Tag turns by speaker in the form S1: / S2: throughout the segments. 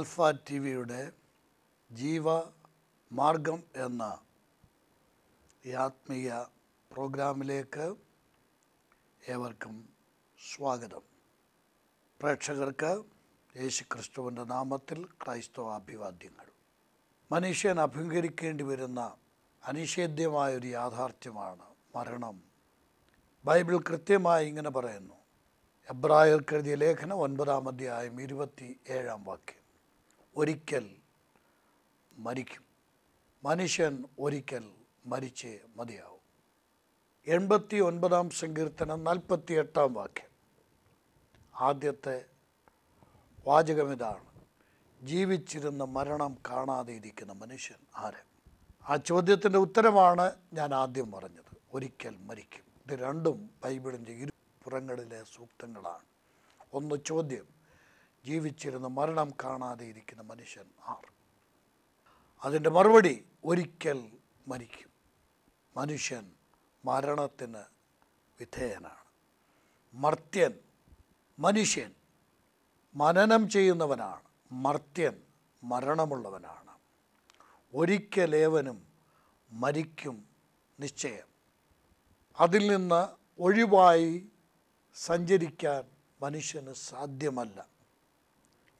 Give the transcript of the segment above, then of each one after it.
S1: Alpha T വിയുടെ ജീവ മാർഗം എന്ന ഈ ആത്മീയ പ്രോഗ്രാമിലേക്ക് ഏവർക്കും സ്വാഗതം. പ്രേക്ഷകർക്ക് യേശു ക്രിസ്തുവിന്റെ നാമത്തിൽ ക്രൈസ്തവ അഭിവാദ്യങ്ങൾ. മനുഷ്യൻ അഭിമുഖീകരിക്കേണ്ടി വരുന്ന അനിഷേധ്യമായൊരു യാഥാർത്ഥ്യമാണ് മരണം. ബൈബിൾ കൃത്യമായി ഇങ്ങനെ പറയുന്നു. എബ്രായർക്കെഴുതിയ ലേഖനം ഒൻപതാം അധ്യായം ഇരുപത്തി ഏഴാം വാക്യം. ഒരിക്കൽ മരിക്കും. മനുഷ്യൻ ഒരിക്കൽ മരിച്ചേ മതിയാവും. എൺപത്തി ഒൻപതാം സങ്കീർത്തനം നാൽപ്പത്തി എട്ടാം വാക്യം. ആദ്യത്തെ വാചകം ഇതാണ്. ജീവിച്ചിരുന്ന മരണം കാണാതെ ഇരിക്കുന്ന മനുഷ്യൻ ആര്? ആ ചോദ്യത്തിന്റെ ഉത്തരമാണ് ഞാൻ ആദ്യം പറഞ്ഞത്. ഒരിക്കൽ മരിക്കും. ഇത് രണ്ടും ബൈബിളിന്റെ ഇരു പുറങ്ങളിലെ സൂക്തങ്ങളാണ്. ഒന്ന് ചോദ്യം. ജീവിച്ചിരുന്ന മരണം കാണാതെ ഇരിക്കുന്ന മനുഷ്യൻ ആർ? അതിന്റെ മറുപടി ഒരിക്കൽ മരിക്കും. മനുഷ്യൻ മരണത്തിന് വിധേയനാണ്. മർത്യൻ മനുഷ്യൻ മനനം ചെയ്യുന്നവനാണ്. മർത്യൻ മരണമുള്ളവനാണ്. ഒരിക്കലേവനും മരിക്കും നിശ്ചയം. അതിൽ നിന്ന് ഒഴിവായി സഞ്ചരിക്കാൻ മനുഷ്യന് സാധ്യമല്ല.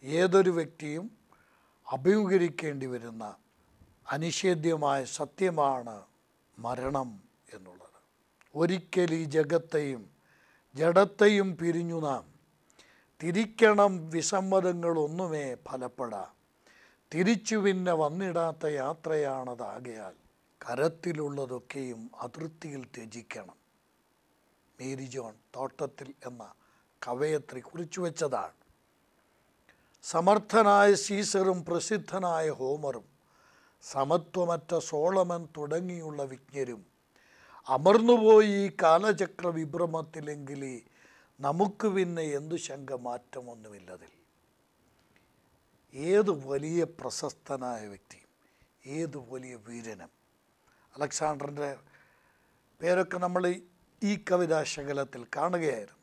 S1: ഏതൊരു വ്യക്തിയും അഭിമുഖീകരിക്കേണ്ടി വരുന്ന അനിഷേധ്യമായ സത്യമാണ് മരണം എന്നുള്ളത്. ഒരിക്കൽ ഈ ജഗത്തെയും ജഡത്തെയും പിരിഞ്ഞു നാം. തിരിക്കണം വിസമ്മതങ്ങളൊന്നുമേ ഫലപ്പെടാ. തിരിച്ചു പിന്നെ വന്നിടാത്ത യാത്രയാണതാകയാൽ കരത്തിലുള്ളതൊക്കെയും അതിർത്തിയിൽ ത്യജിക്കണം. മേരി ജോൺ തോട്ടത്തിൽ എന്ന കവയത്രി കുറിച്ചു വെച്ചതാണ്. സമർത്ഥനായ സീസറും പ്രസിദ്ധനായ ഹോമറും സമത്വമറ്റ സോളമൻ തുടങ്ങിയുള്ള വിജ്ഞരും. അമർന്നുപോയി ഈ കാലചക്ര വിഭ്രമത്തിലെങ്കിൽ നമുക്ക് പിന്നെ എന്തു ശങ്ക മാറ്റമൊന്നുമില്ലതിൽ ഏത് വലിയ പ്രശസ്തനായ വ്യക്തി ഏത് വലിയ വീരനും. അലക്സാണ്ടറിന്റെ പേരൊക്കെ നമ്മൾ ഈ കവിതാശകലത്തിൽ കാണുകയായിരുന്നു.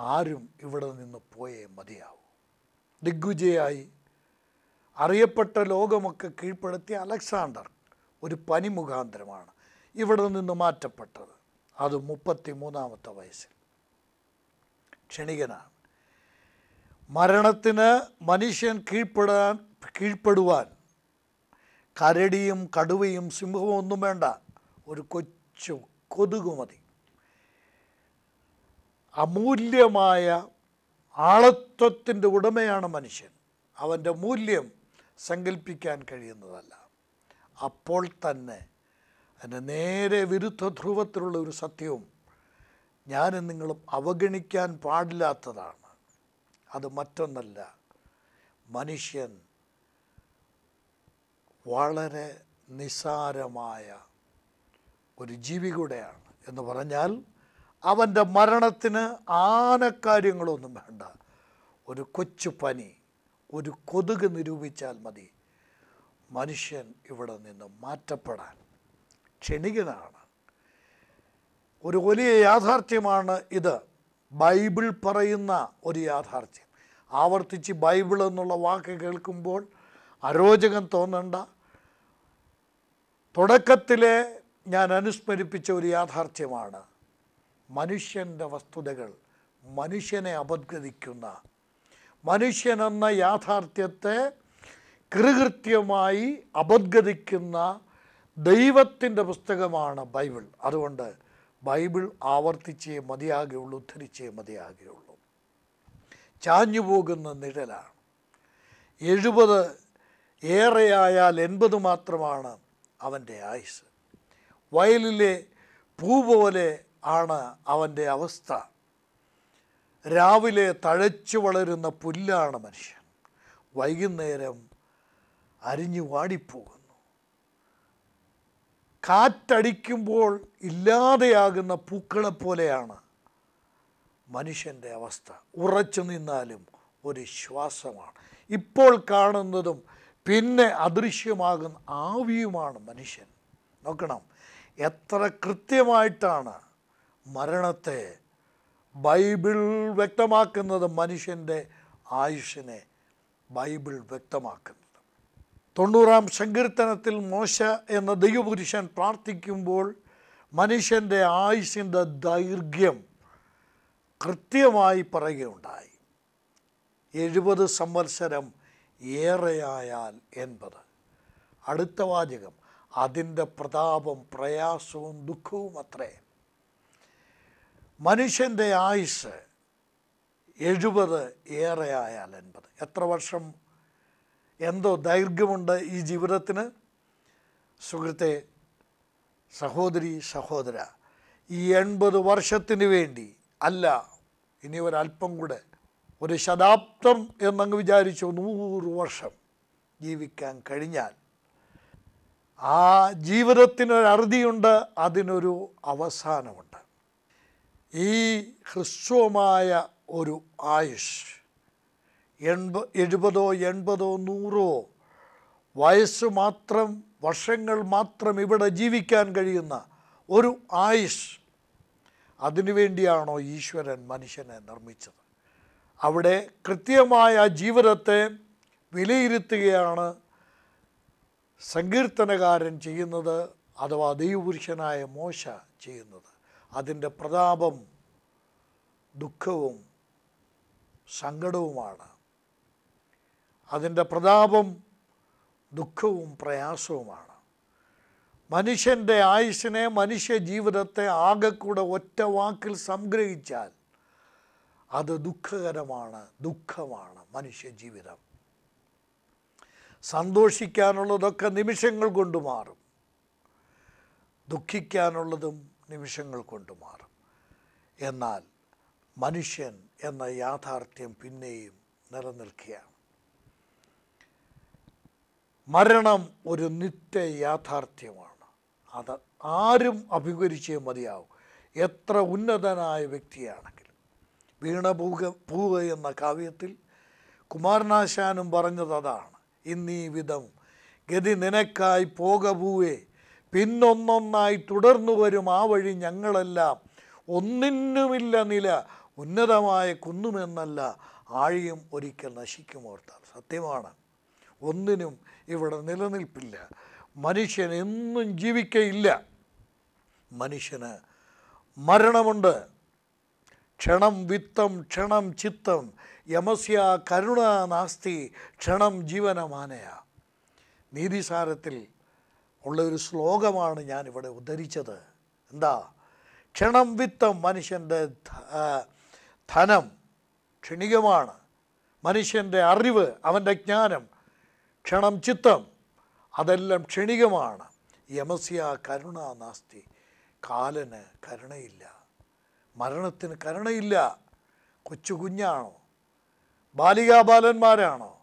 S1: ആരും ഇവിടെ നിന്ന് പോയേ മതിയാവൂ. ദിഗ്വിജയായി അറിയപ്പെട്ട ലോകമൊക്കെ കീഴ്പ്പെടുത്തിയ അലക്സാണ്ടർ ഒരു പനി മുഖാന്തരമാണ് ഇവിടെ നിന്ന് മാറ്റപ്പെട്ടത്. അത് മുപ്പത്തി മൂന്നാമത്തെ വയസ്സിൽ. ക്ഷണികനാണ്. മരണത്തിന് മനുഷ്യൻ കീഴ്പ്പെടാൻ കീഴ്പ്പെടുവാൻ കരടിയും കടുവയും സിംഹവും ഒന്നും വേണ്ട. ഒരു കൊച്ചു കൊതുകു മതി അമൂല്യമായ ആളത്വത്തിന്റെ ഉടമയാണ് മനുഷ്യൻ. അവന്റെ മൂല്യം സങ്കല്പിക്കാൻ കഴിയുന്നതല്ല. അപ്പോൾ തന്നെ അതിന്റെ നേരെ വിരുദ്ധ ധ്രുവത്തിലുള്ള ഒരു സത്യവും ഞാനും നിങ്ങളും അവഗണിക്കാൻ പാടില്ലാത്തതാണ്. അത് മറ്റൊന്നല്ല. മനുഷ്യൻ വളരെ നിസാരമായ ഒരു ജീവി കൂടെയാണ് എന്ന് പറഞ്ഞാൽ അവന്റെ മരണത്തിന് ആനക്കാര്യങ്ങളൊന്നും വേണ്ട. ഒരു കൊച്ചു പനി ഒരു കൊതുക് നിരൂപിച്ചാൽ മതി. മനുഷ്യൻ ഇവിടെ നിന്ന് മാറ്റപ്പെടാൻ ക്ഷണികനാണ്. ഒരു വലിയ യാഥാർത്ഥ്യമാണ് ഇത്. ബൈബിൾ പറയുന്ന ഒരു യാഥാർത്ഥ്യം. ആവർത്തിച്ച് ബൈബിൾ എന്നുള്ള വാക്ക് കേൾക്കുമ്പോൾ അരോചകം തോന്നണ്ട. തുടക്കത്തിലെ ഞാൻ അനുസ്മരിപ്പിച്ച ഒരു യാഥാർത്ഥ്യമാണ് മനുഷ്യന്റെ വസ്തുതകൾ മനുഷ്യനെ അപഗ്രഥിക്കുന്ന മനുഷ്യനെന്ന യാഥാർത്ഥ്യത്തെ കൃകൃത്യമായി അപദ്ഗതിക്കുന്ന ദൈവത്തിന്റെ പുസ്തകമാണ് ബൈബിൾ. അതുകൊണ്ട് ബൈബിൾ ആവർത്തിച്ചേ മതിയാകുള്ളൂ ഉദ്ധരിച്ചേ മതിയാകുള്ളൂ ചാഞ്ഞു പോകുന്ന നിഴലാണ്. എഴുപത് ഏറെയായാൽ എൺപത് മാത്രമാണ് അവന്റെ ആയുസ് വയലിലെ പൂ പോലെ ആണ് അവന്റെ അവസ്ഥ. രാവിലെ തഴച്ചു വളരുന്ന പുല്ലാണ് മനുഷ്യൻ. വൈകുന്നേരം അരിഞ്ഞു വാടിപ്പോകുന്നു. കാറ്റടിക്കുമ്പോൾ ഇല്ലാതെയാകുന്ന പൂക്കളെ പോലെയാണ് മനുഷ്യന്റെ അവസ്ഥ. ഉറച്ചു നിന്നാലും ഒരു ശ്വാസമാണ്. ഇപ്പോൾ കാണുന്നതും പിന്നെ അദൃശ്യമാകുന്ന ആവിയുമാണ് മനുഷ്യൻ. നോക്കണം എത്ര കൃത്യമായിട്ടാണ് മരണത്തെ ബൈബിൾ വ്യക്തമാക്കുന്നത് മനുഷ്യന്റെ ആയുഷിനെ ബൈബിൾ വ്യക്തമാക്കുന്നത്. തൊണ്ണൂറാം സങ്കീർത്തനത്തിൽ മോശ എന്ന ദൈവപുരുഷൻ പ്രാർത്ഥിക്കുമ്പോൾ മനുഷ്യന്റെ ആയുഷിന്റെ ദൈർഘ്യം കൃത്യമായി പറയുകയുണ്ടായി. എഴുപത് സംവത്സരം ഏറെയായാൽ എൺപത്. അടുത്ത വാചകം അതിന്റെ പ്രതാപം പ്രയാസവും ദുഃഖവും അത്രേ മനുഷ്യന്റെ ആയുസ് എഴുപത് ഏറെ ആയാൽ എൺപത്. എത്ര വർഷം എന്തോ ദൈർഘ്യമുണ്ട് ഈ ജീവിതത്തിന്? സുഹൃത്തെ സഹോദരി സഹോദര ഈ എൺപത് വർഷത്തിന് വേണ്ടി അല്ല ഇനി ഒരല്പം കൂടെ ഒരു ശതാബ്ദം എന്നങ്ങ് വിചാരിച്ചു നൂറ് വർഷം ജീവിക്കാൻ കഴിഞ്ഞാൽ ആ ജീവിതത്തിനൊരറുതിയുണ്ട് അതിനൊരു അവസാനമുണ്ട്. ഈ ഹ്രസ്വമായ ഒരു ആയുഷ് എൺപ എഴുപതോ എൺപതോ നൂറോ വയസ്സ് മാത്രം വർഷങ്ങൾ മാത്രം ഇവിടെ ജീവിക്കാൻ കഴിയുന്ന ഒരു ആയുഷ് അതിനുവേണ്ടിയാണോ ഈശ്വരൻ മനുഷ്യനെ നിർമ്മിച്ചത്? അവിടെ കൃത്യമായ ജീവിതത്തെ വിലയിരുത്തുകയാണ് സങ്കീർത്തനകാരൻ ചെയ്യുന്നത് അഥവാ ദൈവപുരുഷനായ മോശ ചെയ്യുന്നത്. അതിന്റെ പ്രതാപം ദുഃഖവും സങ്കടവുമാണ്. അതിന്റെ പ്രതാപം ദുഃഖവും പ്രയാസവുമാണ്. മനുഷ്യന്റെ ആയുസ്സിനെ മനുഷ്യ ജീവിതത്തെ ആകെക്കൂടെ ഒറ്റ വാക്കിൽ സംഗ്രഹിച്ചാൽ അത് ദുഃഖകരമാണ് ദുഃഖമാണ് മനുഷ്യ ജീവിതം. സന്തോഷിക്കാനുള്ളതൊക്കെ നിമിഷങ്ങൾ കൊണ്ട് മാറും. ദുഃഖിക്കാനുള്ളതും നിമിഷങ്ങൾ കൊണ്ട് മാറും. എന്നാൽ മനുഷ്യൻ എന്ന യാഥാർത്ഥ്യം പിന്നെയും നിലനിൽക്കുകയാണ്. മരണം ഒരു നിത്യ യാഥാർത്ഥ്യമാണ്. അത് ആരും അഭികരിച്ചേ മതിയാവും. എത്ര ഉന്നതനായ വ്യക്തിയാണെങ്കിലും. വീണഭൂക പൂവ എന്ന കാവ്യത്തിൽ കുമാരനാശാനും പറഞ്ഞത് അതാണ്. ഇന്നീ വിധം ഗതി നിനക്കായി പോക പൂവേ പിന്നൊന്നൊന്നായി തുടർന്നു വരും ആ വഴി ഞങ്ങളെല്ലാം. ഒന്നിനുമില്ല നില ഉന്നതമായ കുന്നുമെന്നല്ല ആഴിയും ഒരിക്കൽ നശിക്കുമോർത്താൽ സത്യമാണ്. ഒന്നിനും ഇവിടെ നിലനിൽപ്പില്ല. മനുഷ്യൻ എന്നും ജീവിക്കയില്ല. മനുഷ്യന് മരണമുണ്ട്. ക്ഷണം വിത്തം ക്ഷണം ചിത്തം. യമസ്യ കരുണ നാസ്തി ക്ഷണം ജീവനമാനയ. നീതിസാരത്തിൽ ഉള്ള ഒരു ശ്ലോകമാണ് ഞാൻ ഇവിടെ ഉദ്ധരിച്ചത്. എന്താ? ക്ഷണം വിത്തം മനുഷ്യന്റെ ധനം ക്ഷണികമാണ്. മനുഷ്യന്റെ അറിവ് അവന്റെ ജ്ഞാനം ക്ഷണം ചിത്തം അതെല്ലാം ക്ഷണികമാണ്. യമസ്യ കരുണ നാസ്തി കാലന് കരുണയില്ല മരണത്തിന് കരുണയില്ല. കൊച്ചു കുഞ്ഞാണോ? ബാലികാബാലന്മാരാണോ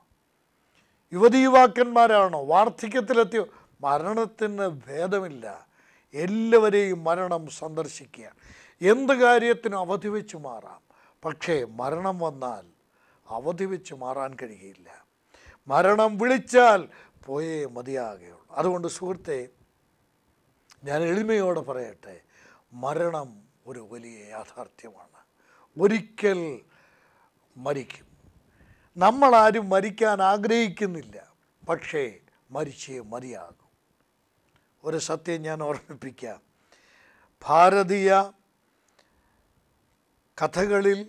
S1: യുവതി യുവാക്കന്മാരാണോ? വാർദ്ധക്യത്തിലെത്തിയോ? മരണത്തിന് ഭേദമില്ല. എല്ലാവരെയും മരണം സന്ദർശിക്കുക. എന്ത് കാര്യത്തിനും അവധി വെച്ച് മാറാം. പക്ഷേ മരണം വന്നാൽ അവധി വെച്ച് മാറാൻ കഴിയില്ല. മരണം വിളിച്ചാൽ പോയേ മതിയാകുകയുള്ളൂ അതുകൊണ്ട് സുഹൃത്തെ ഞാൻ എളിമയോടെ പറയട്ടെ മരണം ഒരു വലിയ യാഥാർത്ഥ്യമാണ്. ഒരിക്കൽ മരിക്കും. നമ്മളാരും മരിക്കാൻ ആഗ്രഹിക്കുന്നില്ല. പക്ഷേ മരിച്ചേ മതിയാകും. ഒരു സത്യം ഞാൻ ഓർമ്മിപ്പിക്കാം. ഭാരതീയ കഥകളിൽ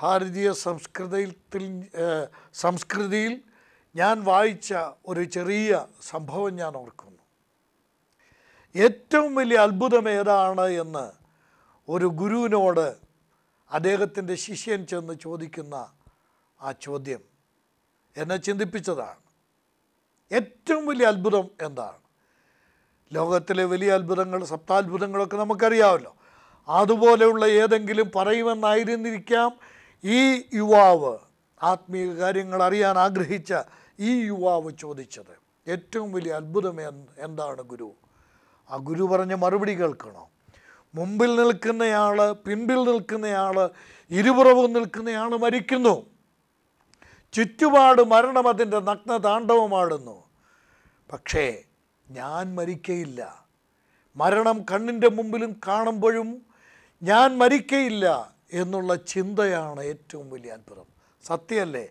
S1: ഭാരതീയ സംസ്കൃതത്തിൽ സംസ്കൃതിയിൽ ഞാൻ വായിച്ച ഒരു ചെറിയ സംഭവം ഞാൻ ഓർക്കുന്നു. ഏറ്റവും വലിയ അത്ഭുതം ഏതാണ് എന്ന് ഒരു ഗുരുവിനോട് അദ്ദേഹത്തിന്റെ ശിഷ്യൻ ചെന്ന് ചോദിക്കുന്ന ആ ചോദ്യം എന്നെ ചിന്തിപ്പിച്ചതാണ്. ഏറ്റവും വലിയ അത്ഭുതം എന്താണ്? ലോകത്തിലെ വലിയ അത്ഭുതങ്ങൾ സപ്താത്ഭുതങ്ങളൊക്കെ നമുക്കറിയാമല്ലോ. അതുപോലെയുള്ള ഏതെങ്കിലും പറയുമെന്നായിരുന്നിരിക്കാം ഈ യുവാവ് ആത്മീയ കാര്യങ്ങൾ അറിയാൻ ആഗ്രഹിച്ച ഈ യുവാവ് ചോദിച്ചത്. ഏറ്റവും വലിയ അത്ഭുതം എന്ത് എന്താണ് ഗുരു? ആ ഗുരു പറഞ്ഞ മറുപടി കേൾക്കണോ? മുമ്പിൽ നിൽക്കുന്നയാൾ പിൻപിൽ നിൽക്കുന്നയാൾ ഇരുപുറവും നിൽക്കുന്നയാൾ മരിക്കുന്നു. ചുറ്റുപാട് മരണം അതിന്റെ നഗ്നതാണ്ഡവമാടുന്നു. പക്ഷേ ഞാൻ മരിക്കയില്ല. മരണം കണ്ണിന്റെ മുമ്പിലും കാണുമ്പോഴും ഞാൻ മരിക്കയില്ല എന്നുള്ള ചിന്തയാണ് ഏറ്റവും വലിയ അത്ഭുതം. സത്യമല്ലേ?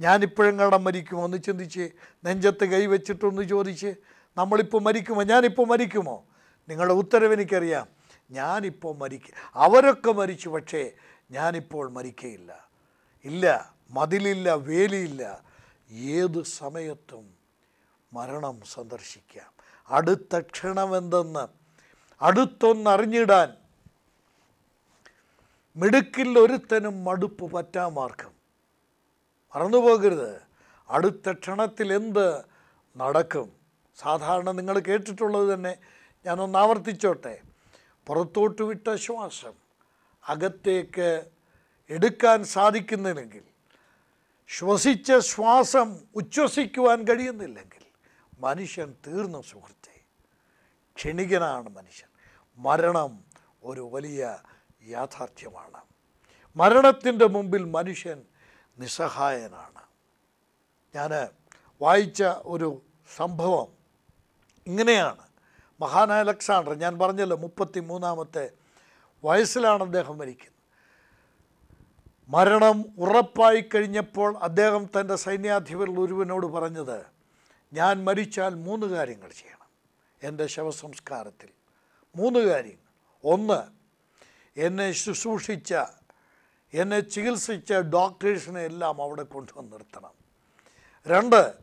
S1: ഞാനിപ്പോഴെങ്ങാണം മരിക്കുമോ? ഒന്ന് ചിന്തിച്ച് നെഞ്ചത്ത് കൈവച്ചിട്ടൊന്ന് ചോദിച്ച് നമ്മളിപ്പോൾ മരിക്കുമോ? ഞാനിപ്പോൾ മരിക്കുമോ? നിങ്ങളുടെ ഉത്തരവ് എനിക്കറിയാം. ഞാനിപ്പോൾ മരിക്ക അവരൊക്കെ മരിച്ചു പക്ഷേ ഞാനിപ്പോൾ മരിക്കയില്ല. ഇല്ല മതിലില്ല വേലിയില്ല. ഏത് സമയത്തും മരണം സന്ദർശിക്കാം. അടുത്ത ക്ഷണമെന്തെന്ന്? അടുത്തൊന്നറിഞ്ഞിടാൻ. മിടുക്കിൽ ഒരുത്തനും മടുപ്പ് പറ്റാമാർക്കും മറന്നു പോകരുത് അടുത്ത ക്ഷണത്തിൽ എന്ത് നടക്കും? സാധാരണ നിങ്ങൾ കേട്ടിട്ടുള്ളത് തന്നെ. ഞാനൊന്ന് ആവർത്തിച്ചോട്ടെ. പുറത്തോട്ട് വിട്ട ശ്വാസം അകത്തേക്ക് എടുക്കാൻ സാധിക്കുന്നില്ലെങ്കിൽ ശ്വസിച്ച ശ്വാസം ഉച്ഛ്വസിക്കുവാൻ കഴിയുന്നില്ലെങ്കിൽ മനുഷ്യൻ തീർന്ന സുഹൃത്തെ. ക്ഷണികനാണ് മനുഷ്യൻ. മരണം ഒരു വലിയ യാഥാർത്ഥ്യമാണ്. മരണത്തിന്റെ മുമ്പിൽ മനുഷ്യൻ നിസ്സഹായനാണ്. ഞാൻ വായിച്ച ഒരു സംഭവം ഇങ്ങനെയാണ്. മഹാനായ അലക്സാണ്ടർ ഞാൻ പറഞ്ഞല്ലോ മുപ്പത്തി മൂന്നാമത്തെ വയസ്സിലാണ് അദ്ദേഹം മരിക്കുന്നത്. മരണം ഉറപ്പായി കഴിഞ്ഞപ്പോൾ അദ്ദേഹം തന്റെ സൈന്യാധിപരിൽ ഒരുവനോട് പറഞ്ഞത് ഞാൻ മരിച്ചാൽ മൂന്ന് കാര്യങ്ങൾ ചെയ്യണം. എന്റെ ശവസംസ്കാരത്തിൽ മൂന്ന് കാര്യങ്ങൾ. ഒന്ന് എന്നെ ശുശ്രൂഷിച്ച എന്നെ ചികിത്സിച്ച ഡോക്ടേഴ്സിനെ എല്ലാം അവിടെ കൊണ്ടുവന്ന് നിർത്തണം. രണ്ട്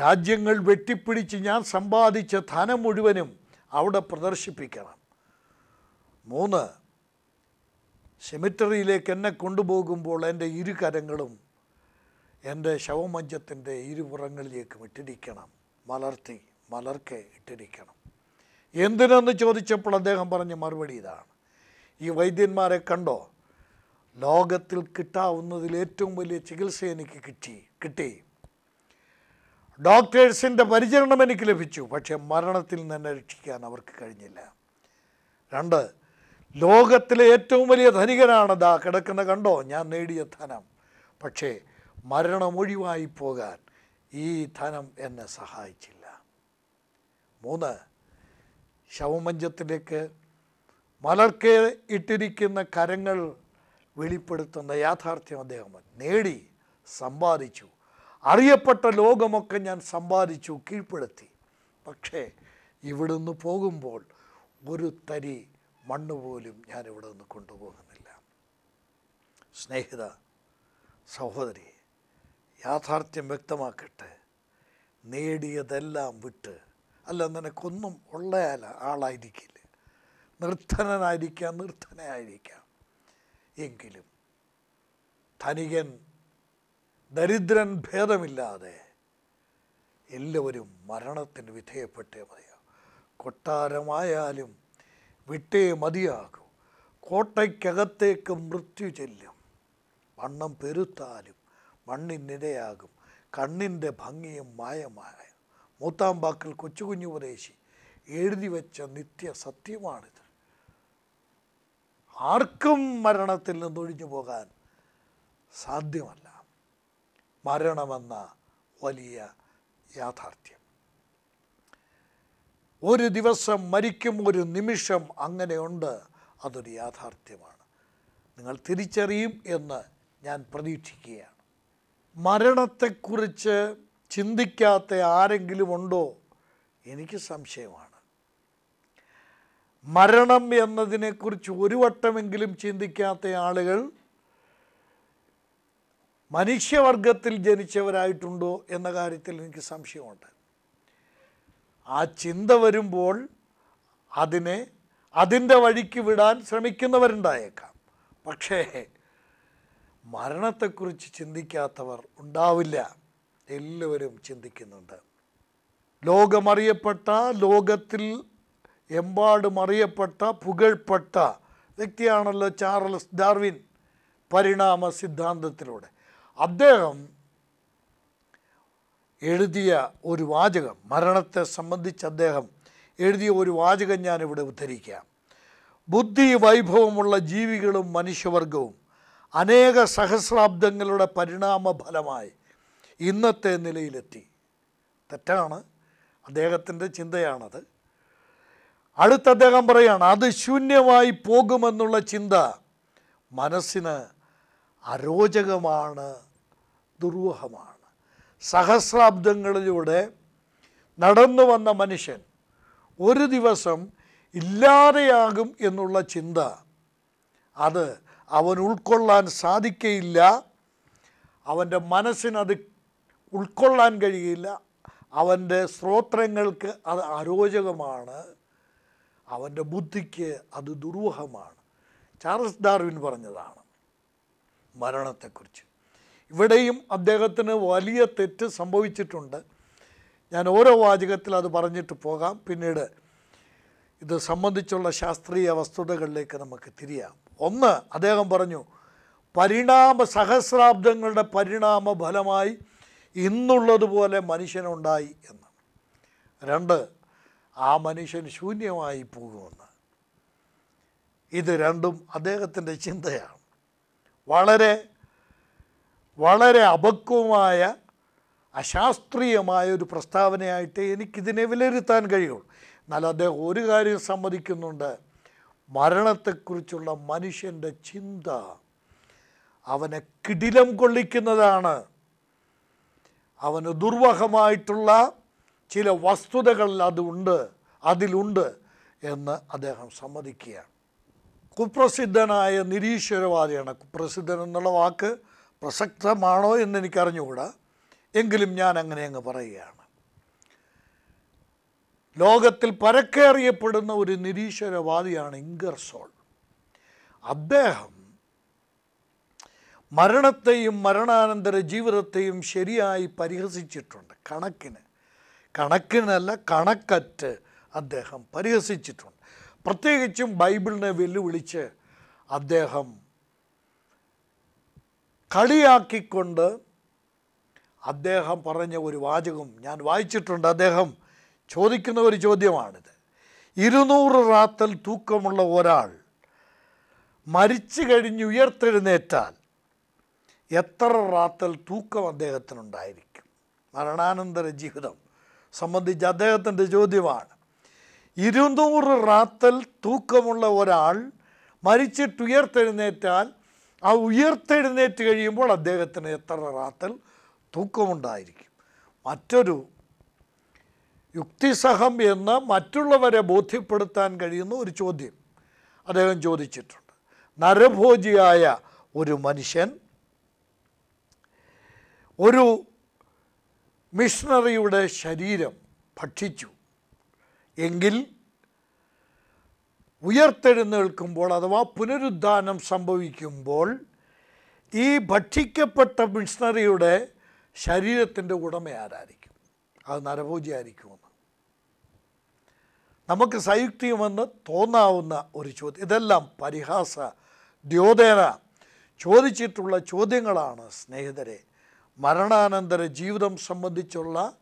S1: രാജ്യങ്ങൾ വെട്ടിപ്പിടിച്ച് ഞാൻ സമ്പാദിച്ച ധനം മുഴുവനും അവിടെ പ്രദർശിപ്പിക്കണം. മൂന്ന് സെമിറ്ററിയിലേക്ക് എന്നെ കൊണ്ടുപോകുമ്പോൾ എന്റെ ഇരു കരങ്ങളും എന്റെ ശവമഞ്ചത്തിന്റെ ഇരുപുറങ്ങളിലേക്കും ഇട്ടിരിക്കണം. മലർത്തി മലർക്കെ ഇട്ടിരിക്കണം. എന്തിനെന്ന് ചോദിച്ചപ്പോൾ അദ്ദേഹം പറഞ്ഞ മറുപടി ഇതാണ്. ഈ വൈദ്യന്മാരെ കണ്ടോ? ലോകത്തിൽ കിട്ടാവുന്നതിൽ ഏറ്റവും വലിയ ചികിത്സ എനിക്ക് കിട്ടി കിട്ടി. ഡോക്ടേഴ്സിന്റെ പരിചരണം എനിക്ക് ലഭിച്ചു പക്ഷേ മരണത്തിൽ നിന്ന് എന്നെ രക്ഷിക്കാൻ അവർക്ക് കഴിഞ്ഞില്ല. രണ്ട് ലോകത്തിലെ ഏറ്റവും വലിയ ധനികനാണ് ദാ കിടക്കുന്ന കണ്ടോ? ഞാൻ നേടിയ ധനം. പക്ഷേ മരണം ഒഴിവായി പോകാൻ ഈ ധനം എന്നെ സഹായിച്ചില്ല. മൂന്ന് ശവമഞ്ചത്തിലേക്ക് മലർക്കെ ഇട്ടിരിക്കുന്ന കരങ്ങൾ വെളിപ്പെടുത്തുന്ന യാഥാർത്ഥ്യം അദ്ദേഹം നേടി സമ്പാദിച്ചു. അറിയപ്പെട്ട ലോകമൊക്കെ ഞാൻ സമ്പാദിച്ചു കീഴ്പ്പെടുത്തി. പക്ഷേ ഇവിടുന്ന് പോകുമ്പോൾ ഒരു തരി മണ്ണ് പോലും ഞാൻ ഇവിടെ നിന്ന് കൊണ്ടുപോകുന്നില്ല. സ്നേഹിത സഹോദരി യാഥാർത്ഥ്യം വ്യക്തമാക്കട്ടെ. നേടിയതെല്ലാം വിട്ട്. അല്ല നിനക്കൊന്നും ഉള്ള ആളായിരിക്കില്ല. നിർദ്ധനനായിരിക്കാം നിർധനയായിരിക്കാം. എങ്കിലും ധനികൻ ദരിദ്രൻ ഭേദമില്ലാതെ എല്ലാവരും മരണത്തിന് വിധേയപ്പെട്ടേ മതിയാകും കൊട്ടാരമായാലും വിട്ടേ മതിയാകും. കോട്ടയ്ക്കകത്തേക്ക് മൃത്യു ചെല്ലും വണ്ണം പെരുത്താലും മണ്ണിനിരയാകും. കണ്ണിന്റെ ഭംഗിയും മായമായ മൂത്താമ്പാക്കിൽ കൊച്ചു കുഞ്ഞു ഉപദേശി എഴുതി വെച്ച നിത്യ സത്യമാണിത്. ആർക്കും മരണത്തിൽ നിന്നൊഴിഞ്ഞു പോകാൻ സാധ്യമല്ല. മരണമെന്ന വലിയ യാഥാർത്ഥ്യം. ഒരു ദിവസം മരിക്കും ഒരു നിമിഷം അങ്ങനെയുണ്ട് അതൊരു യാഥാർത്ഥ്യമാണ്. നിങ്ങൾ തിരിച്ചറിയും എന്ന് ഞാൻ പ്രതീക്ഷിക്കുകയാണ്. മരണത്തെക്കുറിച്ച് ചിന്തിക്കാത്ത ആരെങ്കിലും ഉണ്ടോ? എനിക്ക് സംശയമാണ്. മരണം എന്നതിനെക്കുറിച്ച് ഒരു വട്ടമെങ്കിലും ചിന്തിക്കാത്ത ആളുകൾ മനുഷ്യവർഗത്തിൽ ജനിച്ചവരായിട്ടുണ്ടോ എന്ന കാര്യത്തിൽ എനിക്ക് സംശയമുണ്ട്. ആ ചിന്ത വരുമ്പോൾ അതിനെ അതിന്റെ വഴിക്ക് വിടാൻ ശ്രമിക്കുന്നവരുണ്ടായേക്കാം. പക്ഷേ മരണത്തെക്കുറിച്ച് ചിന്തിക്കാത്തവർ ഉണ്ടാവില്ല. എല്ലാവരും ചിന്തിക്കുന്നുണ്ട്. ലോകമറിയപ്പെട്ട ലോകത്തിൽ എമ്പാടും അറിയപ്പെട്ട പുകഴ്പ്പെട്ട വ്യക്തിയാണല്ലോ ചാർലസ് ഡാർവിൻ പരിണാമ സിദ്ധാന്തത്തിലൂടെ. അദ്ദേഹം എഴുതിയ ഒരു വാചകം മരണത്തെ സംബന്ധിച്ച് അദ്ദേഹം എഴുതിയ ഒരു വാചകം ഞാനിവിടെ ഉദ്ധരിക്കാം. ബുദ്ധി വൈഭവമുള്ള ജീവികളും മനുഷ്യവർഗവും അനേക സഹസ്രാബ്ദങ്ങളുടെ പരിണാമ ഫലമായി ഇന്നത്തെ നിലയിലെത്തി. തെറ്റാണ്. അദ്ദേഹത്തിന്റെ ചിന്തയാണത്. അടുത്ത അദ്ദേഹം പറയാണ് അത് ശൂന്യമായി പോകുമെന്നുള്ള ചിന്ത മനസ്സിന് അരോചകമാണ് ദുർവഹമാണ്. സഹസ്രാബ്ദങ്ങളിലൂടെ നടന്നു വന്ന മനുഷ്യൻ ഒരു ദിവസം ഇല്ലാതെയാകും എന്നുള്ള ചിന്ത അത് അവൻ ഉൾക്കൊള്ളാൻ സാധിക്കയില്ല. അവന്റെ മനസ്സിനത് ഉൾക്കൊള്ളാൻ കഴിയില്ല. അവന്റെ സ്ത്രോത്രങ്ങൾക്ക് അത് അരോചകമാണ്. അവന്റെ ബുദ്ധിക്ക് അത് ദുർവഹമാണ്. ചാർൽസ് ഡാർവിൻ പറഞ്ഞതാണ് മരണത്തെക്കുറിച്ച്. ഇവിടെയും അദ്ദേഹത്തിന് വലിയ തെറ്റ് സംഭവിച്ചിട്ടുണ്ട്. ഞാൻ ഓരോ വാചകത്തിൽ അത് പറഞ്ഞിട്ട് പോകാം. പിന്നീട് ഇത് സംബന്ധിച്ചുള്ള ശാസ്ത്രീയ വസ്തുതകളിലേക്ക് നമുക്ക് തിരിയാം. ഒന്ന് അദ്ദേഹം പറഞ്ഞു പരിണാമ സഹസ്രാബ്ദങ്ങളുടെ പരിണാമ ഫലമായി ഇന്നുള്ളതുപോലെ മനുഷ്യനുണ്ടായി എന്ന്. രണ്ട് ആ മനുഷ്യൻ ശൂന്യമായി പോകുമെന്ന്. ഇത് രണ്ടും അദ്ദേഹത്തിന്റെ ചിന്തയാണ്. വളരെ വളരെ അപക്വമായ അശാസ്ത്രീയമായ ഒരു പ്രസ്താവനയായിട്ട് എനിക്കിതിനെ വിലയിരുത്താൻ കഴിയുള്ളൂ. എന്നാൽ അദ്ദേഹം ഒരു കാര്യം സമ്മതിക്കുന്നുണ്ട്. മരണത്തെക്കുറിച്ചുള്ള മനുഷ്യന്റെ ചിന്ത അവനെ കിടിലം കൊള്ളിക്കുന്നതാണ്. അവന് ദുർവഹമായിട്ടുള്ള ചില വസ്തുതകൾ അതുണ്ട് അതിലുണ്ട് എന്ന് അദ്ദേഹം സമ്മതിക്കുകയാണ്. കുപ്രസിദ്ധനായ നിരീശ്വരവാദിയാണ്. കുപ്രസിദ്ധൻ എന്നുള്ള വാക്ക് പ്രസക്തമാണോ എന്ന് എനിക്കറിഞ്ഞുകൂടാ. എങ്കിലും ഞാൻ അങ്ങനെ അങ്ങ് പറയുകയാണ്. ലോകത്തിൽ പരക്കേറിയപ്പെടുന്ന ഒരു നിരീശ്വരവാദിയാണ് ഇംഗർസോൾ അദ്ദേഹം മരണത്തെയും മരണാനന്തര ജീവിതത്തെയും ശരിയായി പരിഹസിച്ചിട്ടുണ്ട്. കണക്കിന് കണക്കിനല്ല കണക്കറ്റ് അദ്ദേഹം പരിഹസിച്ചിട്ടുണ്ട്. പ്രത്യേകിച്ചും ബൈബിളിനെ വെല്ലുവിളിച്ച് അദ്ദേഹം കളിയാക്കിക്കൊണ്ട് അദ്ദേഹം പറഞ്ഞ ഒരു വാചകം ഞാൻ വായിച്ചിട്ടുണ്ട്. അദ്ദേഹം ചോദിക്കുന്ന ഒരു ചോദ്യമാണിത്. ഇരുന്നൂറ് റാത്തൽ തൂക്കമുള്ള ഒരാൾ മരിച്ചു കഴിഞ്ഞ് ഉയർത്തെഴുന്നേറ്റാൽ എത്ര റാത്തൽ തൂക്കം അദ്ദേഹത്തിനുണ്ടായിരിക്കും? മരണാനന്തര ജീവിതം സംബന്ധിച്ച് അദ്ദേഹത്തിന്റെ ചോദ്യമാണ്. ഇരുന്നൂറ് റാത്തൽ തൂക്കമുള്ള ഒരാൾ മരിച്ചിട്ട് ഉയർത്തെഴുന്നേറ്റാൽ ആ ഉയർത്തെഴുന്നേറ്റ് കഴിയുമ്പോൾ അദ്ദേഹത്തിന് എത്ര റാത്തൽ തൂക്കമുണ്ടായിരിക്കും? മറ്റൊരു യുക്തിസഹം എന്ന് മറ്റുള്ളവരെ ബോധ്യപ്പെടുത്താൻ കഴിയുന്ന ഒരു ചോദ്യം അദ്ദേഹം ചോദിച്ചിട്ടുണ്ട്. നരഭോജിയായ ഒരു മനുഷ്യൻ ഒരു മിഷണറിയുടെ ശരീരം ഭക്ഷിച്ചു. എങ്കിൽ ഉയർത്തെഴുന്നേൽക്കുമ്പോൾ അഥവാ പുനരുദ്ധാനം സംഭവിക്കുമ്പോൾ ഈ ഭക്ഷിക്കപ്പെട്ട മിഷണറിയുടെ ശരീരത്തിന്റെ ഉടമ ആരായിരിക്കും അത് നരഭോജിയായിരിക്കുമെന്ന് നമുക്ക് സയുക്തിയുമെന്ന് തോന്നാവുന്ന ഒരു ചോദ്യം. ഇതെല്ലാം പരിഹാസ ദ്യോതേന ചോദിച്ചിട്ടുള്ള ചോദ്യങ്ങളാണ് സ്നേഹിതരെ. മരണാനന്തര ജീവിതം സംബന്ധിച്ചുള്ള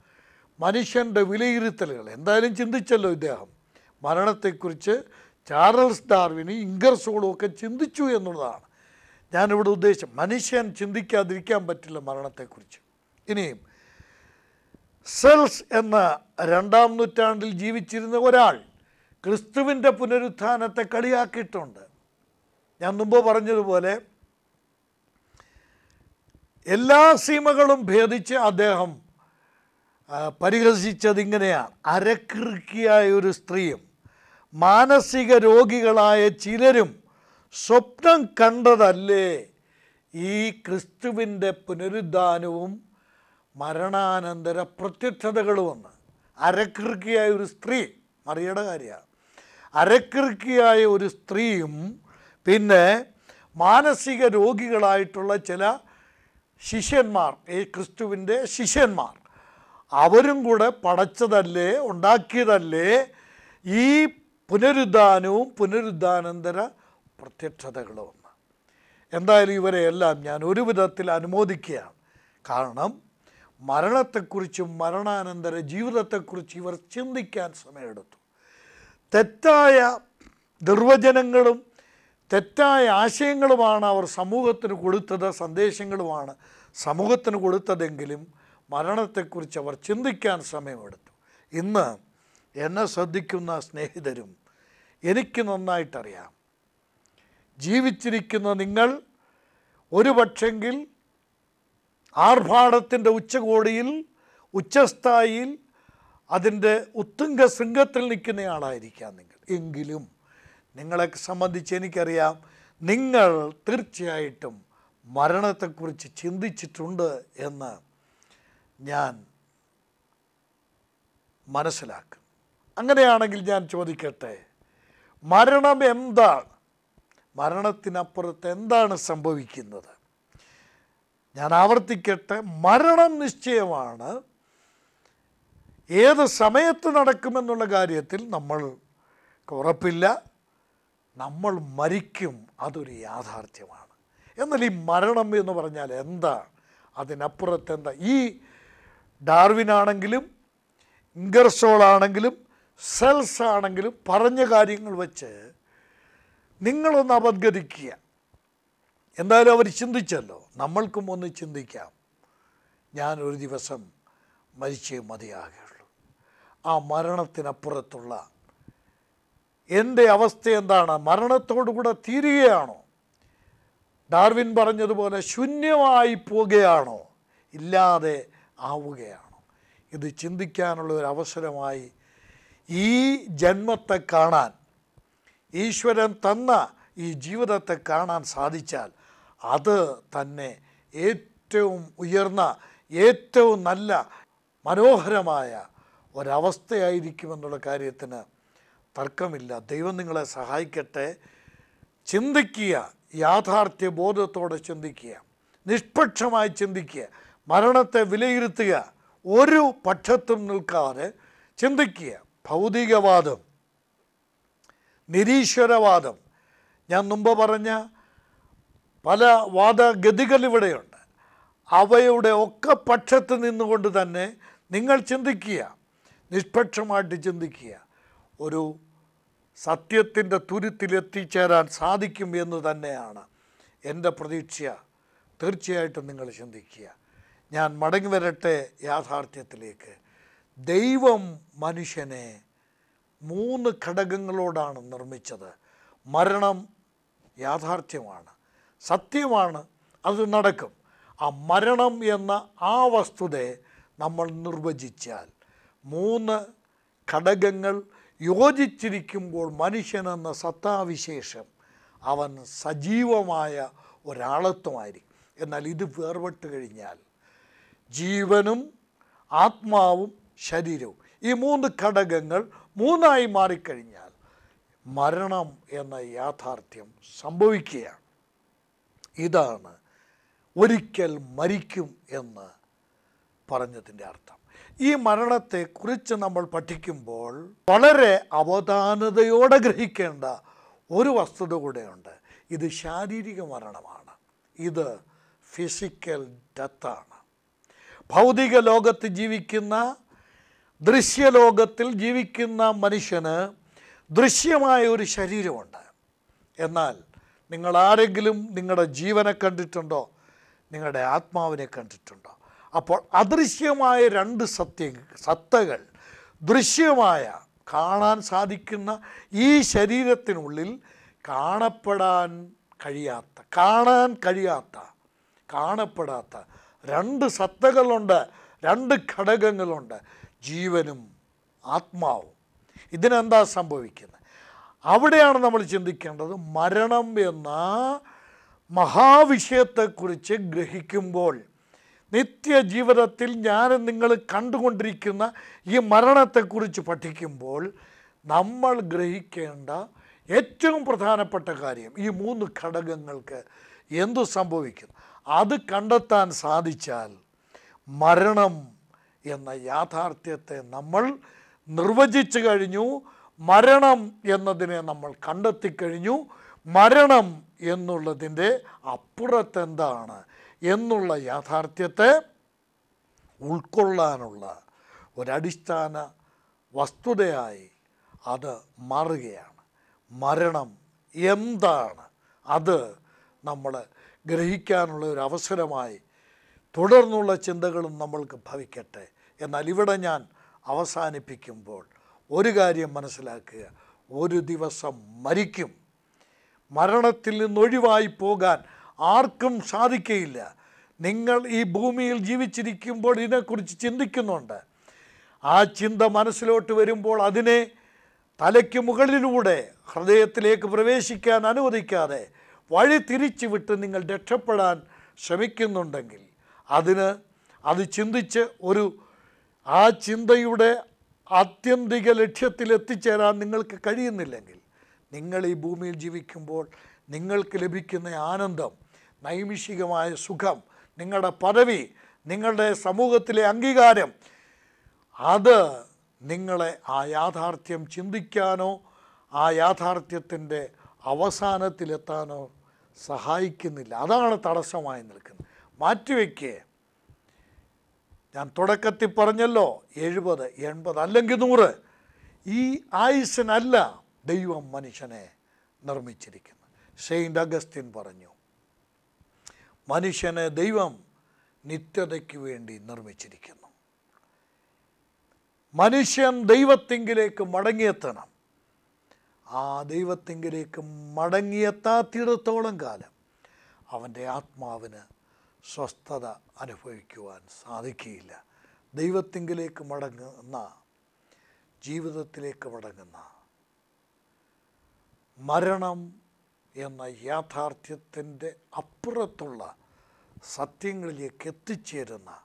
S1: മനുഷ്യന്റെ വിലയിരുത്തലുകൾ. എന്തായാലും ചിന്തിച്ചല്ലോ ഇദ്ദേഹം. മരണത്തെക്കുറിച്ച് ചാർൾസ് ഡാർവിന് ഇംഗർസോളും ഒക്കെ ചിന്തിച്ചു എന്നുള്ളതാണ്. ഞാനിവിടെ ഉദ്ദേശിച്ചത് മനുഷ്യൻ ചിന്തിക്കാതിരിക്കാൻ പറ്റില്ല മരണത്തെക്കുറിച്ച്. ഇനിയും സെൽസ് എന്ന രണ്ടാം നൂറ്റാണ്ടിൽ ജീവിച്ചിരുന്ന ഒരാൾ ക്രിസ്തുവിന്റെ പുനരുത്ഥാനത്തെ കളിയാക്കിയിട്ടുണ്ട്. ഞാൻ മുമ്പ് പറഞ്ഞതുപോലെ എല്ലാ സീമകളും ഭേദിച്ച് അദ്ദേഹം ആ, പരിഹസിച്ചത് ഇങ്ങനെയാണ് അരക്കിറുക്കിയായ ഒരു സ്ത്രീയും മാനസിക രോഗികളായ ചിലരും സ്വപ്നം കണ്ടതല്ലേ ഈ ക്രിസ്തുവിന്റെ പുനരുദ്ധാനവും മരണാനന്തര പ്രത്യക്ഷതകൾ വന്ന് അരക്കിറുക്കിയായ ഒരു സ്ത്രീ മറിയുടെ കാര്യമാണ്. അരക്കിറുക്കിയായ ഒരു സ്ത്രീയും പിന്നെ മാനസിക രോഗികളായിട്ടുള്ള ചില ശിഷ്യന്മാർ ഈ ക്രിസ്തുവിന്റെ ശിഷ്യന്മാർ അവരും കൂടെ പടച്ചതല്ലേ ഉണ്ടാക്കിയതല്ലേ ഈ പുനരുദ്ധാനവും പുനരുദ്ധാനന്തര പ്രത്യക്ഷതകളും എന്തായാലും ഇവരെയെല്ലാം ഞാൻ ഒരു വിധത്തിൽ അനുമോദിക്കുകയാണ്. കാരണം മരണത്തെക്കുറിച്ചും മരണാനന്തര ജീവിതത്തെക്കുറിച്ച് ഇവർ ചിന്തിക്കാൻ സമയമെടുത്തു. തെറ്റായ നിർവചനങ്ങളും തെറ്റായ ആശയങ്ങളുമാണ് അവർ സമൂഹത്തിന് കൊടുത്തത് സന്ദേശങ്ങളുമാണ് സമൂഹത്തിന് കൊടുത്തതെങ്കിലും മരണത്തെക്കുറിച്ച് അവർ ചിന്തിക്കാൻ സമയമെടുത്തു. ഇന്ന് എന്നെ ശ്രദ്ധിക്കുന്ന സ്നേഹിതരും എനിക്ക് നന്നായിട്ടറിയാം. ജീവിച്ചിരിക്കുന്ന നിങ്ങൾ ഒരു പക്ഷെങ്കിൽ ആർഭാടത്തിന്റെ ഉച്ചകോടിയിൽ ഉച്ചസ്ഥായിയിൽ അതിന്റെ ഉത്തുംഗ ശൃംഗത്തിൽ നിൽക്കുന്നയാളായിരിക്കാം നിങ്ങൾ. എങ്കിലും നിങ്ങളെ സംബന്ധിച്ച് എനിക്കറിയാം നിങ്ങൾ തീർച്ചയായിട്ടും മരണത്തെക്കുറിച്ച് ചിന്തിച്ചിട്ടുണ്ട് എന്ന് ഞാൻ മനസ്സിലാക്കും അങ്ങനെയാണെങ്കിൽ ഞാൻ ചോദിക്കട്ടെ മരണം എന്താണ്? മരണത്തിനപ്പുറത്ത് എന്താണ് സംഭവിക്കുന്നത്? ഞാൻ ആവർത്തിക്കട്ടെ മരണം നിശ്ചയമാണ്. ഏത് സമയത്ത് നടക്കുമെന്നുള്ള കാര്യത്തിൽ നമ്മൾ ഉറപ്പില്ല. നമ്മൾ മരിക്കും അതൊരു യാഥാർത്ഥ്യമാണ്. എന്നാൽ ഈ മരണം എന്ന് പറഞ്ഞാൽ എന്താ? അതിനപ്പുറത്ത് എന്താ? ഈ ഡാർവിനാണെങ്കിലും ഇംഗർസോൾ ആണെങ്കിലും സെൽസ് ആണെങ്കിലും പറഞ്ഞ കാര്യങ്ങൾ വെച്ച് നിങ്ങളൊന്ന് അപദ്ഗതിക്കുക എന്തായാലും അവർ ചിന്തിച്ചല്ലോ. നമ്മൾക്കും ഒന്ന് ചിന്തിക്കാം. ഞാൻ ഒരു ദിവസം മരിച്ചേ മതിയാകുള്ളൂ ആ മരണത്തിനപ്പുറത്തുള്ള എന്റെ അവസ്ഥ എന്താണ്? മരണത്തോടുകൂടെ തീരുകയാണോ? ഡാർവിൻ പറഞ്ഞതുപോലെ ശൂന്യമായി പോവുകയാണോ ഇല്ലാതെ ആവുകയാണോ? ഇത് ചിന്തിക്കാനുള്ള ഒരു അവസരമായി ഈ ജന്മത്തെ കാണാൻ ഈശ്വരൻ തന്ന ഈ ജീവിതത്തെ കാണാൻ സാധിച്ചാൽ അത് തന്നെ ഏറ്റവും ഉയർന്ന ഏറ്റവും നല്ല മനോഹരമായ ഒരവസ്ഥയായിരിക്കുമെന്നുള്ള കാര്യത്തിന് തർക്കമില്ല. ദൈവം നിങ്ങളെ സഹായിക്കട്ടെ. ചിന്തിക്കുക യാഥാർത്ഥ്യ ബോധത്തോടെ ചിന്തിക്കുക നിഷ്പക്ഷമായി ചിന്തിക്കുക മരണത്തെ വിലയിരുത്തുക ഒരു പക്ഷത്തും നിൽക്കാതെ ചിന്തിക്കുക. ഭൗതികവാദം നിരീശ്വരവാദം. ഞാൻ മുമ്പ് പറഞ്ഞ പല വാദഗതികൾ ഇവിടെയുണ്ട്. അവയുടെ ഒക്കെ പക്ഷത്ത് നിന്നുകൊണ്ട് തന്നെ നിങ്ങൾ ചിന്തിക്കുക. നിഷ്പക്ഷമായിട്ട് ചിന്തിക്കുക. ഒരു സത്യത്തിന്റെ തുരുത്തിലെത്തിച്ചേരാൻ സാധിക്കും എന്ന് തന്നെയാണ് എന്റെ പ്രതീക്ഷ. തീർച്ചയായിട്ടും നിങ്ങൾ ചിന്തിക്കുക. ഞാൻ മടങ്ങി വരട്ടെ യാഥാർത്ഥ്യത്തിലേക്ക്. ദൈവം മനുഷ്യനെ മൂന്ന് ഘടകങ്ങളോടാണ് നിർമ്മിച്ചത്. മരണം യാഥാർത്ഥ്യമാണ്. സത്യമാണ് അത് നടക്കും. ആ മരണം എന്ന ആ വസ്തുതയെ നമ്മൾ നിർവചിച്ചാൽ മൂന്ന് ഘടകങ്ങൾ യോജിച്ചിരിക്കുമ്പോൾ മനുഷ്യനെന്ന സത്താവിശേഷം അവൻ സജീവമായ ഒരാളത്വമായിരിക്കും. എന്നാൽ ഇത് വേർപെട്ട് കഴിഞ്ഞാൽ ജീവനും ആത്മാവും ശരീരവും ഈ മൂന്ന് ഘടകങ്ങൾ മൂന്നായി മാറിക്കഴിഞ്ഞാൽ മരണം എന്ന യാഥാർത്ഥ്യം സംഭവിക്കുകയാണ്. ഇതാണ്. ഒരിക്കൽ മരിക്കും എന്ന് പറഞ്ഞതിന്റെ അർത്ഥം. ഈ മരണത്തെക്കുറിച്ച് നമ്മൾ പഠിക്കുമ്പോൾ വളരെ അവധാനതയോടെ ഗ്രഹിക്കേണ്ട ഒരു വസ്തുത കൂടെയുണ്ട്. ഇത് ശാരീരിക മരണമാണ്. ഇത് ഫിസിക്കൽ ഡെത്താണ് ഭൗതിക ലോകത്ത് ജീവിക്കുന്ന ദൃശ്യലോകത്തിൽ ജീവിക്കുന്ന മനുഷ്യന് ദൃശ്യമായ ഒരു ശരീരമുണ്ട്. എന്നാൽ നിങ്ങൾ ആരെങ്കിലും നിങ്ങളുടെ ജീവനെ കണ്ടിട്ടുണ്ടോ? നിങ്ങളുടെ ആത്മാവിനെ കണ്ടിട്ടുണ്ടോ? അപ്പോൾ അദൃശ്യമായ രണ്ട് സത്യ സത്തകൾ ദൃശ്യമായ കാണാൻ സാധിക്കുന്ന ഈ ശരീരത്തിനുള്ളിൽ കാണപ്പെടാൻ കഴിയാത്ത കാണാൻ കഴിയാത്ത കാണപ്പെടാത്ത രണ്ട് സത്തകളുണ്ട് രണ്ട് ഘടകങ്ങളുണ്ട് ജീവനും ആത്മാവും. ഇതിനെന്താ സംഭവിക്കുന്നത്? അവിടെയാണ് നമ്മൾ ചിന്തിക്കേണ്ടത് മരണം എന്ന മഹാവിഷയത്തെക്കുറിച്ച് ഗ്രഹിക്കുമ്പോൾ നിത്യജീവിതത്തിൽ ഞാൻ നിങ്ങൾ കണ്ടുകൊണ്ടിരിക്കുന്ന ഈ മരണത്തെക്കുറിച്ച് പഠിക്കുമ്പോൾ നമ്മൾ ഗ്രഹിക്കേണ്ട ഏറ്റവും പ്രധാനപ്പെട്ട കാര്യം ഈ മൂന്ന് ഘടകങ്ങൾക്ക് എന്തു സംഭവിക്കും അത് കണ്ടെത്താൻ സാധിച്ചാൽ മരണം എന്ന യാഥാർത്ഥ്യത്തെ നമ്മൾ നിർവചിച്ചു കഴിഞ്ഞു. മരണം എന്നതിനെ നമ്മൾ കണ്ടെത്തിക്കഴിഞ്ഞു. മരണം എന്നുള്ളതിന്റെ അപ്പുറത്തെന്താണ് എന്നുള്ള യാഥാർത്ഥ്യത്തെ ഉൾക്കൊള്ളാനുള്ള ഒരടിസ്ഥാന വസ്തുതയായി അത് മാറുകയാണ്. മരണം എന്താണ്? അത് നമ്മൾ ഗ്രഹിക്കാനുള്ള ഒരു അവസരമായി തുടർന്നുള്ള ചിന്തകളും നമ്മൾക്ക് ഭവിക്കട്ടെ. എന്നാൽ ഇവിടെ ഞാൻ അവസാനിപ്പിക്കുമ്പോൾ ഒരു കാര്യം മനസ്സിലാക്കുക. ഒരു ദിവസം മരിക്കും. മരണത്തിൽ നിന്നൊഴിവായി പോകാൻ ആർക്കും സാധിക്കയില്ല. നിങ്ങൾ ഈ ഭൂമിയിൽ ജീവിച്ചിരിക്കുമ്പോൾ ഇതിനെക്കുറിച്ച് ചിന്തിക്കുന്നുണ്ട്. ആ ചിന്ത മനസ്സിലോട്ട് വരുമ്പോൾ അതിനെ തലയ്ക്ക് മുകളിലൂടെ ഹൃദയത്തിലേക്ക് പ്രവേശിക്കാൻ അനുവദിക്കാതെ വഴി തിരിച്ചു വിട്ട് നിങ്ങൾ രക്ഷപ്പെടാൻ ശ്രമിക്കുന്നുണ്ടെങ്കിൽ അതിന് അത് ചിന്തിച്ച് ഒരു ആ ചിന്തയുടെ ആത്യന്തിക ലക്ഷ്യത്തിൽ എത്തിച്ചേരാൻ നിങ്ങൾക്ക് കഴിയുന്നില്ലെങ്കിൽ നിങ്ങൾ ഈ ഭൂമിയിൽ ജീവിക്കുമ്പോൾ നിങ്ങൾക്ക് ലഭിക്കുന്ന ആനന്ദം നൈമിഷികമായ സുഖം നിങ്ങളുടെ പദവി നിങ്ങളുടെ സമൂഹത്തിലെ അംഗീകാരം അത് നിങ്ങളെ ആ യാഥാർത്ഥ്യം ചിന്തിക്കാനോ ആ യാഥാർത്ഥ്യത്തിന്റെ അവസാനത്തിലെത്താനോ സഹായിക്കുന്നില്ല. അതാണ് തടസ്സമായി നിൽക്കുന്നത്. മാറ്റിവെക്കുക ഞാൻ തുടക്കത്തിൽ പറഞ്ഞല്ലോ എഴുപത് എൺപത് അല്ലെങ്കിൽ നൂറ്. ഈ ആയുസ്സിനല്ല ദൈവം മനുഷ്യനെ നിർമ്മിച്ചിരിക്കുന്നത്. സെയിന്റ് അഗസ്റ്റിൻ പറഞ്ഞു മനുഷ്യനെ ദൈവം നിത്യതയ്ക്ക് വേണ്ടി നിർമ്മിച്ചിരിക്കുന്നു. മനുഷ്യൻ ദൈവത്തിങ്കിലേക്ക് മടങ്ങിയെത്തണം. ആ ദൈവത്തിങ്കിലേക്ക് മടങ്ങിയെത്താത്തിടത്തോളം കാലം അവന്റെ ആത്മാവിന് സ്വസ്ഥത അനുഭവിക്കുവാൻ സാധിക്കുകയില്ല. ദൈവത്തിങ്കിലേക്ക് മടങ്ങുന്ന ജീവിതത്തിലേക്ക് മടങ്ങുന്ന മരണം എന്ന യാഥാർത്ഥ്യത്തിന്റെ അപ്പുറത്തുള്ള സത്യങ്ങളിലേക്ക് എത്തിച്ചേരുന്ന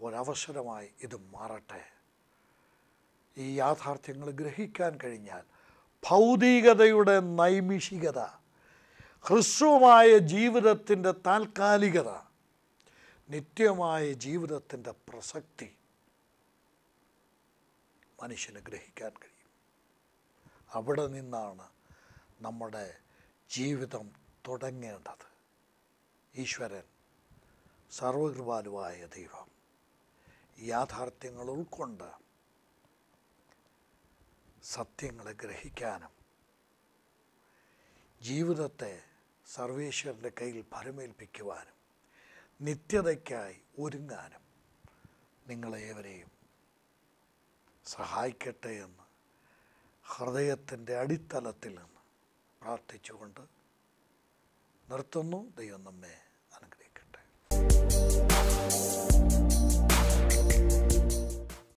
S1: ഒരവസരമായി ഇത് മാറട്ടെ. ഈ യാഥാർത്ഥ്യങ്ങൾ ഗ്രഹിക്കാൻ കഴിഞ്ഞാൽ ഭൗതികതയുടെ നൈമിഷികത ഹ്രസ്വമായ ജീവിതത്തിന്റെ താൽക്കാലികത നിത്യമായ ജീവിതത്തിന്റെ പ്രസക്തി മനുഷ്യന് ഗ്രഹിക്കാൻ കഴിയും. അവിടെ നിന്നാണ് നമ്മുടെ ജീവിതം തുടങ്ങേണ്ടത്. ഈശ്വരൻ സർവകൃപാലുവായ ദൈവം യാഥാർത്ഥ്യങ്ങൾ ഉൾക്കൊണ്ട് സത്യങ്ങളെ ഗ്രഹിക്കാനും ജീവിതത്തെ സർവേശ്വരന്റെ കയ്യിൽ ഫലമേൽപ്പിക്കുവാനും നിത്യതയ്ക്കായി ഒരുങ്ങാനും നിങ്ങളേവരെയും സഹായിക്കട്ടെ എന്ന് ഹൃദയത്തിന്റെ അടിത്തലത്തിൽ നിന്ന് പ്രാർത്ഥിച്ചുകൊണ്ട് നിർത്തുന്നു. ദൈവം നമ്മെ അനുഗ്രഹിക്കട്ടെ.